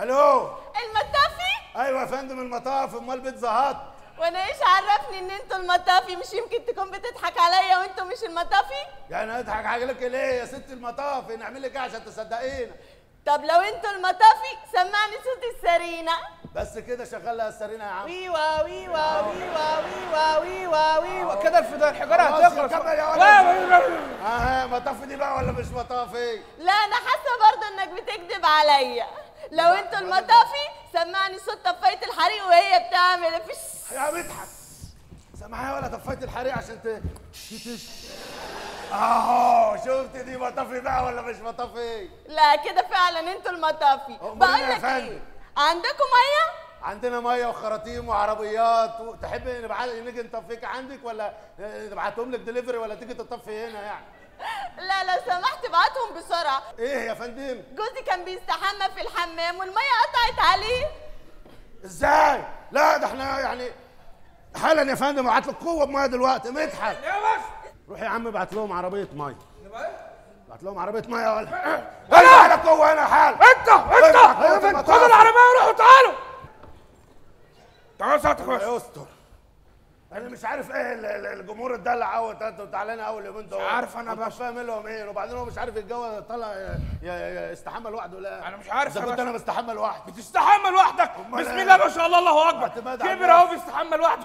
ألو! المطافي؟ أيوه يا فندم المطاف امال بتزهط وأنا إيش عرفني ان أنتوا المطافي؟ مش يمكن تكون بتضحك عليا وانتوا مش المطافي؟ يعني اضحك عليك ليه يا ست المطاف نعمل لك إيه عشان تصدقينا؟ طب لو أنتوا المطافي سمعني صوت السرينة بس كده شغال لها السرينة يا عم. ويوا ويوا ويوا ويوا ويوا ويوا كده الفضاء الحجارة هتخلص. كمل يا لا، ولد. آه مطاف دي بقى ولا مش مطافي؟ لا أنا حاسة برضه إنك بتكذب عليا. لو أنتوا المطافي سمعني صوت طفاية الحريق وهي بتعمل. فش يا مدحت سامعها ولا طفيت الحريق عشان ت اهو شفت دي مطافي بقى ولا مش مطافي؟ لا كده فعلا أنتوا المطافي. بقول إيه لك؟ إيه؟ عندكم مية؟ عندنا مية وخراطيم وعربيات و... تحب نبعت نيجي نطفيك عندك ولا نبعتهم لك دليفري ولا تيجي تطفي هنا يعني؟ لا لو سمحت ابعتهم بسرعة. إيه يا فندم؟ جوزي كان بيستحمى في الحمام والمية قطعت عليه إزاي؟ لا ده إحنا يعني حالا يا فندم أبعت لك قوة بمية دلوقتي مدحت يا بس. روح يا عم ابعت لهم عربية مية. ابعت لهم عربية مية ولا أنا على قوة أنا حال. انت انت ساعتك بس يستر أنا مش عارف إيه ال- ال- الجمهور اتدلع قوي أنتوا تعالى اول يومين دول. عارف أنا مش بس. فاهم لهم إيه؟ وبعدين هو مش عارف الجو ي- يستحمى لوحده لا. أنا مش عارف يا كنت. أنا بستحمى لوحدي بتستحمى لوحدك بسم إيه؟ الله ما شاء الله الله أكبر. كبر أهو. بيستحمى لوحده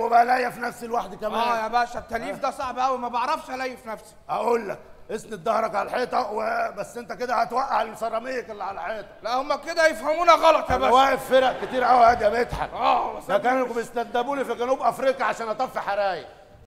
وبلاقي في نفسي لوحدي آه كمان يا باشا التليف ده صعب قوي ما بعرفش اليف نفسي. أقول لك. اسند ظهرك على الحيطة و... بس انت كده هتوقع السيراميك اللي على الحيطة. لا هم كده يفهمونا غلط يا باشا. واقف فرق كتير قوي يا مدحت آه ده كانوا بيستندبوا لي في جنوب أفريقيا عشان أطفي حرايق.